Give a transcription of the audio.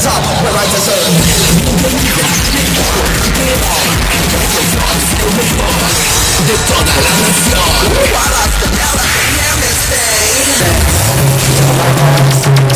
top where I deserve De la nación Para hacer la